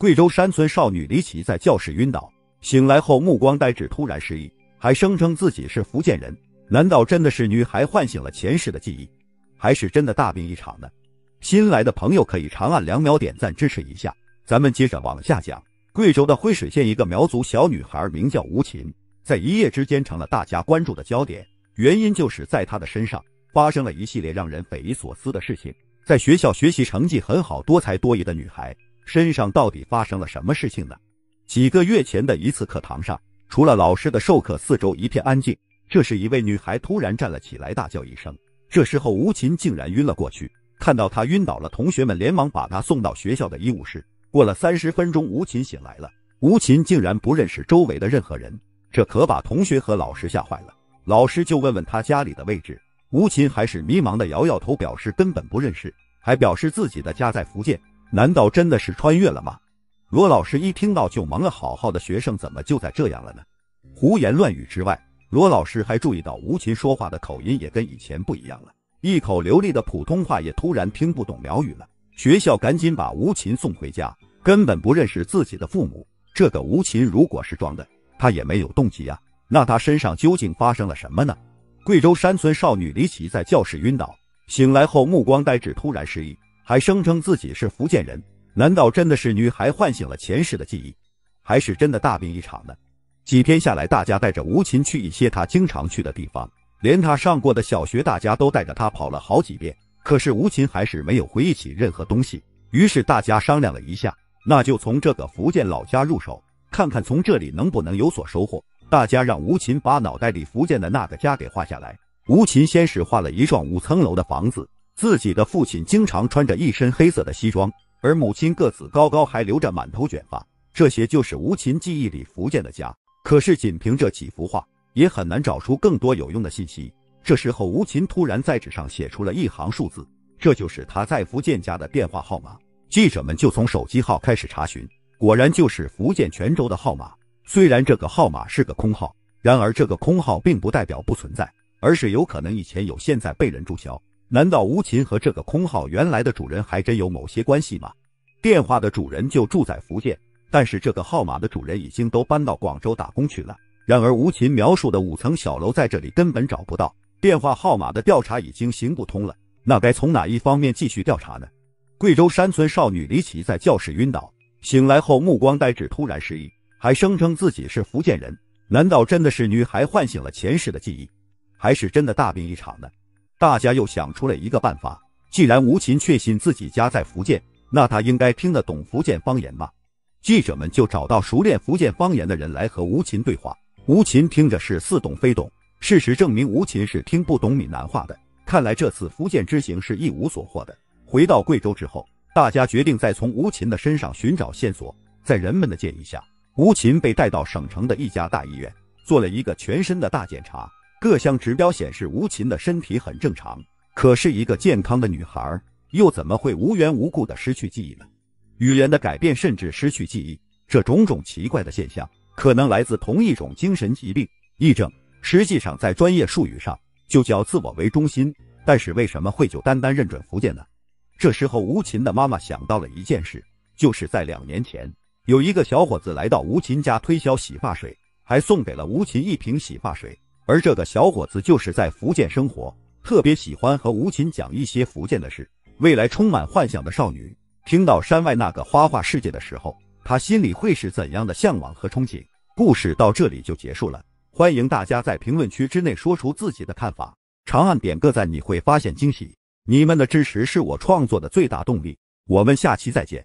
贵州山村少女离奇在教室晕倒，醒来后目光呆滞，突然失忆，还声称自己是福建人。难道真的是女孩唤醒了前世的记忆，还是真的大病一场呢？新来的朋友可以长按两秒点赞支持一下。咱们接着往下讲。贵州的辉水县一个苗族小女孩名叫吴琴，在一夜之间成了大家关注的焦点。原因就是在她的身上发生了一系列让人匪夷所思的事情。在学校学习成绩很好、多才多艺的女孩身上到底发生了什么事情呢？几个月前的一次课堂上，除了老师的授课，四周一片安静。这时，一位女孩突然站了起来，大叫一声。这时候，吴琴竟然晕了过去。看到她晕倒了，同学们连忙把她送到学校的医务室。过了三十分钟，吴琴醒来了。吴琴竟然不认识周围的任何人，这可把同学和老师吓坏了。老师就问问她家里的位置，吴琴还是迷茫的摇摇头，表示根本不认识，还表示自己的家在福建。难道真的是穿越了吗？罗老师一听到就懵了，好好的学生怎么就在这样了呢？胡言乱语之外，罗老师还注意到吴琴说话的口音也跟以前不一样了，一口流利的普通话也突然听不懂苗语了。学校赶紧把吴琴送回家，根本不认识自己的父母。这个吴琴如果是装的，他也没有动机呀。那他身上究竟发生了什么呢？贵州山村少女离奇在教室晕倒，醒来后目光呆滞，突然失忆，还声称自己是福建人。难道真的是女孩唤醒了前世的记忆，还是真的大病一场呢？几天下来，大家带着吴琴去一些她经常去的地方，连她上过的小学，大家都带着她跑了好几遍。可是吴琴还是没有回忆起任何东西，于是大家商量了一下，那就从这个福建老家入手，看看从这里能不能有所收获。大家让吴琴把脑袋里福建的那个家给画下来。吴琴先是画了一幢五层楼的房子，自己的父亲经常穿着一身黑色的西装，而母亲个子高高，还留着满头卷发。这些就是吴琴记忆里福建的家。可是仅凭这几幅画，也很难找出更多有用的信息。这时候，吴琴突然在纸上写出了一行数字，这就是他在福建家的电话号码。记者们就从手机号开始查询，果然就是福建泉州的号码。虽然这个号码是个空号，然而这个空号并不代表不存在，而是有可能以前有，现在被人注销。难道吴琴和这个空号原来的主人还真有某些关系吗？电话的主人就住在福建，但是这个号码的主人已经都搬到广州打工去了。然而吴琴描述的五层小楼在这里根本找不到。电话号码的调查已经行不通了，那该从哪一方面继续调查呢？贵州山村少女离奇在教室晕倒，醒来后目光呆滞，突然失忆，还声称自己是福建人。难道真的是女孩唤醒了前世的记忆，还是真的大病一场呢？大家又想出了一个办法，既然吴琴确信自己家在福建，那她应该听得懂福建方言吧？记者们就找到熟练福建方言的人来和吴琴对话。吴琴听着是似懂非懂。事实证明，吴琴是听不懂闽南话的。看来这次福建之行是一无所获的。回到贵州之后，大家决定再从吴琴的身上寻找线索。在人们的建议下，吴琴被带到省城的一家大医院，做了一个全身的大检查。各项指标显示，吴琴的身体很正常。可是，一个健康的女孩又怎么会无缘无故的失去记忆呢？语言的改变，甚至失去记忆，这种种奇怪的现象，可能来自同一种精神疾病——癔症。实际上，在专业术语上就叫自我为中心。但是为什么会就单单认准福建呢？这时候，吴琴的妈妈想到了一件事，就是在两年前，有一个小伙子来到吴琴家推销洗发水，还送给了吴琴一瓶洗发水。而这个小伙子就是在福建生活，特别喜欢和吴琴讲一些福建的事。未来充满幻想的少女听到山外那个花花世界的时候，她心里会是怎样的向往和憧憬？故事到这里就结束了。欢迎大家在评论区之内说出自己的看法，长按点个赞，你会发现惊喜。你们的支持是我创作的最大动力。我们下期再见。